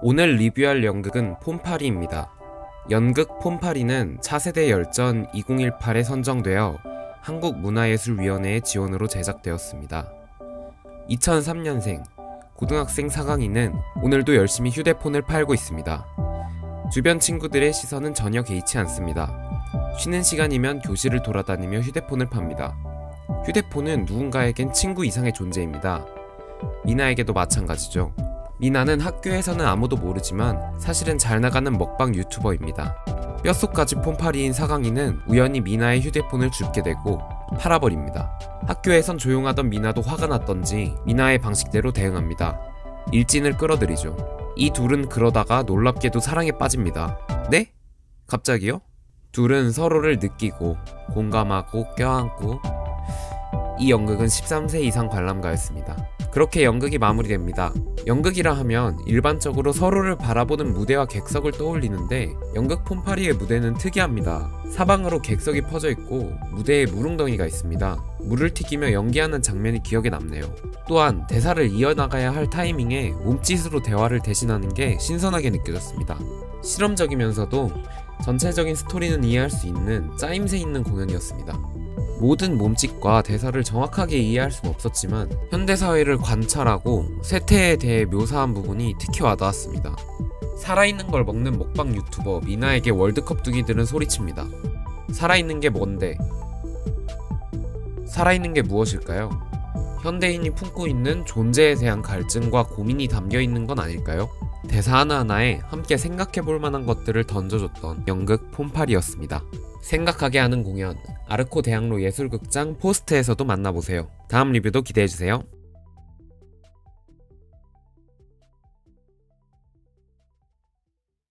오늘 리뷰할 연극은 폼파리입니다. 연극 폼파리는 차세대 열전 2018에 선정되어 한국문화예술위원회의 지원으로 제작되었습니다. 2003년생 고등학생 사강이는 오늘도 열심히 휴대폰을 팔고 있습니다. 주변 친구들의 시선은 전혀 개의치 않습니다. 쉬는 시간이면 교실을 돌아다니며 휴대폰을 팝니다. 휴대폰은 누군가에겐 친구 이상의 존재입니다. 미나에게도 마찬가지죠. 미나는 학교에서는 아무도 모르지만 사실은 잘 나가는 먹방 유튜버입니다. 뼛속까지 폼파리인 사강이는 우연히 미나의 휴대폰을 줍게 되고 팔아버립니다. 학교에선 조용하던 미나도 화가 났던지 미나의 방식대로 대응합니다. 일진을 끌어들이죠. 이 둘은 그러다가 놀랍게도 사랑에 빠집니다. 네? 갑자기요? 둘은 서로를 느끼고 공감하고 껴안고 이 연극은 13세 이상 관람가였습니다. 그렇게 연극이 마무리됩니다. 연극이라 하면 일반적으로 서로를 바라보는 무대와 객석을 떠올리는데 연극 폼파리의 무대는 특이합니다. 사방으로 객석이 퍼져 있고 무대에 물웅덩이가 있습니다. 물을 튀기며 연기하는 장면이 기억에 남네요. 또한 대사를 이어나가야 할 타이밍에 몸짓으로 대화를 대신하는 게 신선하게 느껴졌습니다. 실험적이면서도 전체적인 스토리는 이해할 수 있는 짜임새 있는 공연이었습니다. 모든 몸짓과 대사를 정확하게 이해할 수는 없었지만 현대사회를 관찰하고 세태에 대해 묘사한 부분이 특히 와닿았습니다. 살아있는 걸 먹는 먹방 유튜버 미나에게 월드컵 둥이들은 소리칩니다. 살아있는 게 뭔데? 살아있는 게 무엇일까요? 현대인이 품고 있는 존재에 대한 갈증과 고민이 담겨 있는 건 아닐까요? 대사 하나하나에 함께 생각해 볼 만한 것들을 던져줬던 연극 폼팔이었습니다. 생각하게 하는 공연, 아르코 대학로 예술극장 포스트에서도 만나보세요. 다음 리뷰도 기대해주세요.